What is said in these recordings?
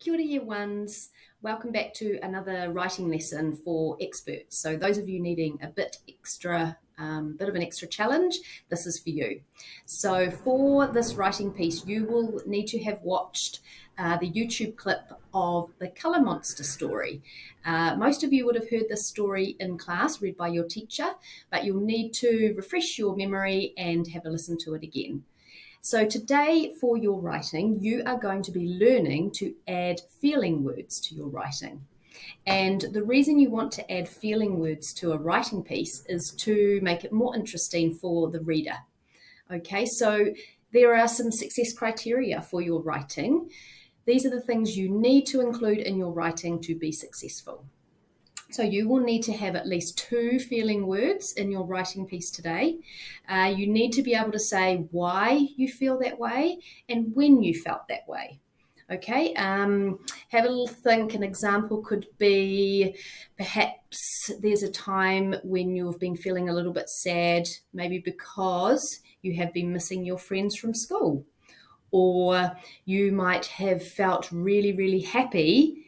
Kia ora, year ones. Welcome back to another writing lesson for experts. So those of you needing a bit extra, um, bit of an extra challenge, this is for you. So for this writing piece, you will need to have watched uh, the YouTube clip of the Colour Monster story. Uh, most of you would have heard this story in class, read by your teacher, but you'll need to refresh your memory and have a listen to it again. So today for your writing, you are going to be learning to add feeling words to your writing. And the reason you want to add feeling words to a writing piece is to make it more interesting for the reader. Okay, so there are some success criteria for your writing. These are the things you need to include in your writing to be successful. So you will need to have at least two feeling words in your writing piece today. Uh, you need to be able to say why you feel that way and when you felt that way. Okay, um, have a little think. An example could be perhaps there's a time when you've been feeling a little bit sad, maybe because you have been missing your friends from school. Or you might have felt really, really happy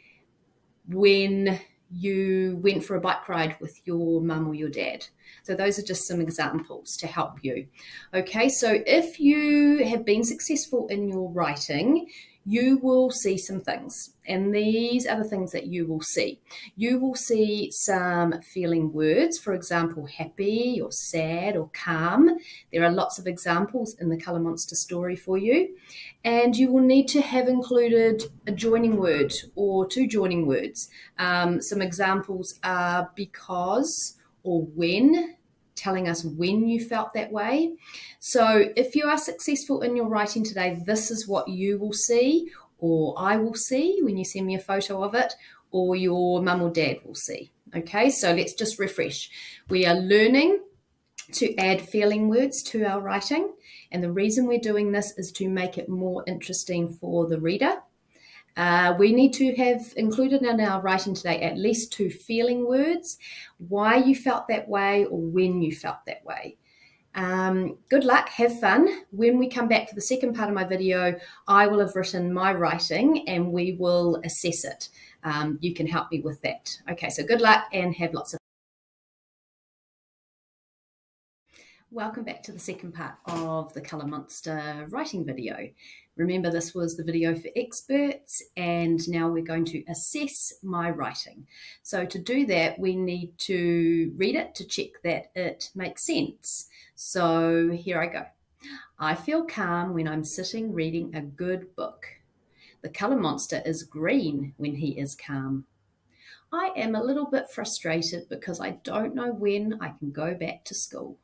when you went for a bike ride with your mum or your dad. So those are just some examples to help you. Okay, so if you have been successful in your writing, you will see some things. And these are the things that you will see. You will see some feeling words, for example, happy or sad or calm. There are lots of examples in the Colour Monster story for you. And you will need to have included a joining word or two joining words. Um, some examples are because or when telling us when you felt that way. So if you are successful in your writing today, this is what you will see, or I will see when you send me a photo of it, or your mum or dad will see. Okay, so let's just refresh. We are learning to add feeling words to our writing. And the reason we're doing this is to make it more interesting for the reader uh, we need to have included in our writing today at least two feeling words, why you felt that way or when you felt that way. Um, good luck, have fun. When we come back for the second part of my video, I will have written my writing and we will assess it. Um, you can help me with that. Okay, so good luck and have lots of Welcome back to the second part of the Colour Monster writing video. Remember this was the video for experts and now we're going to assess my writing. So to do that we need to read it to check that it makes sense. So here I go. I feel calm when I'm sitting reading a good book. The colour monster is green when he is calm. I am a little bit frustrated because I don't know when I can go back to school.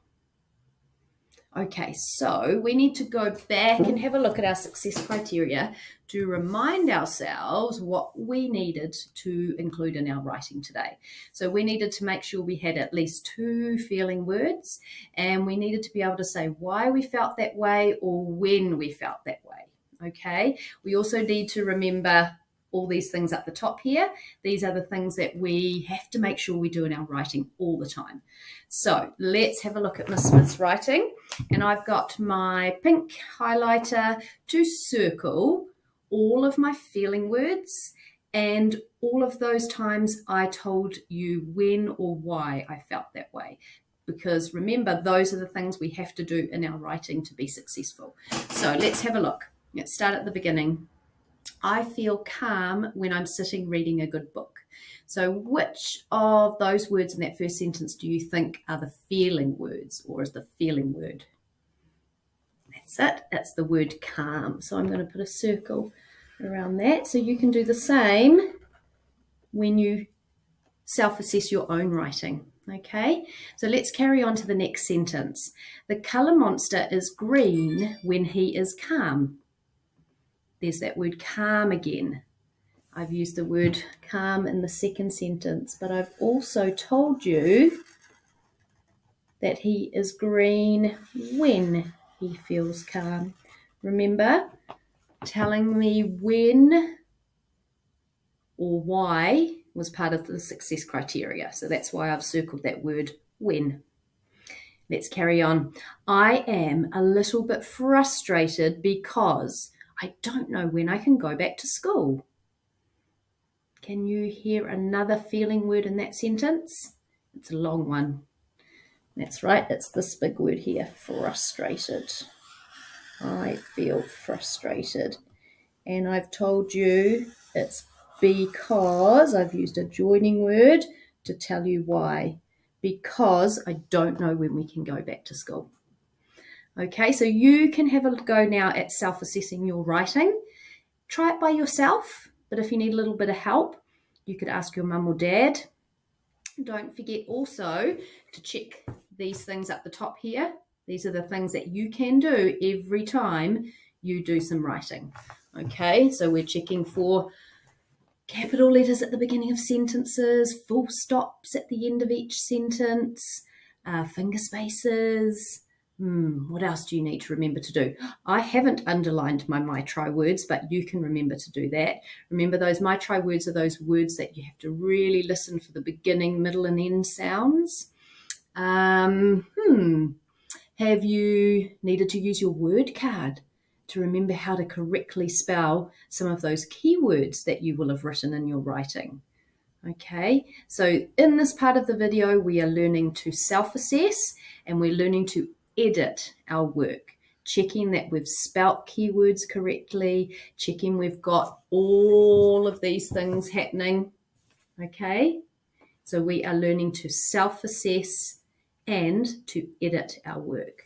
Okay, so we need to go back and have a look at our success criteria to remind ourselves what we needed to include in our writing today. So we needed to make sure we had at least two feeling words and we needed to be able to say why we felt that way or when we felt that way. Okay, we also need to remember all these things at the top here. These are the things that we have to make sure we do in our writing all the time. So let's have a look at Miss Smith's writing. And I've got my pink highlighter to circle all of my feeling words and all of those times I told you when or why I felt that way. Because remember, those are the things we have to do in our writing to be successful. So let's have a look. Let's start at the beginning. I feel calm when I'm sitting reading a good book. So, which of those words in that first sentence do you think are the feeling words or is the feeling word? That's it. that's the word calm. So, I'm going to put a circle around that. So, you can do the same when you self assess your own writing. Okay, so let's carry on to the next sentence. The colour monster is green when he is calm there's that word calm again. I've used the word calm in the second sentence, but I've also told you that he is green when he feels calm. Remember, telling me when or why was part of the success criteria. So that's why I've circled that word when. Let's carry on. I am a little bit frustrated because I don't know when I can go back to school. Can you hear another feeling word in that sentence? It's a long one. That's right, it's this big word here, frustrated. I feel frustrated. And I've told you it's because I've used a joining word to tell you why. Because I don't know when we can go back to school. Okay, so you can have a go now at self assessing your writing. Try it by yourself, but if you need a little bit of help, you could ask your mum or dad. Don't forget also to check these things at the top here. These are the things that you can do every time you do some writing. Okay, so we're checking for capital letters at the beginning of sentences, full stops at the end of each sentence, uh, finger spaces. Hmm, what else do you need to remember to do? I haven't underlined my my try words, but you can remember to do that. Remember those my try words are those words that you have to really listen for the beginning, middle, and end sounds. Um, hmm, have you needed to use your word card? to remember how to correctly spell some of those keywords that you will have written in your writing. Okay, so in this part of the video, we are learning to self-assess and we're learning to edit our work, checking that we've spelt keywords correctly, checking we've got all of these things happening. Okay, so we are learning to self-assess and to edit our work.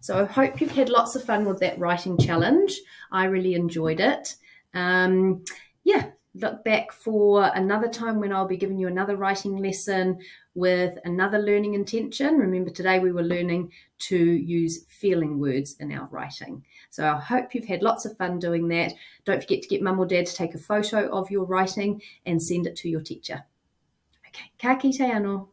So I hope you've had lots of fun with that writing challenge. I really enjoyed it. Um, yeah, look back for another time when I'll be giving you another writing lesson with another learning intention. Remember, today we were learning to use feeling words in our writing. So I hope you've had lots of fun doing that. Don't forget to get mum or dad to take a photo of your writing and send it to your teacher. Okay, ka kite anō.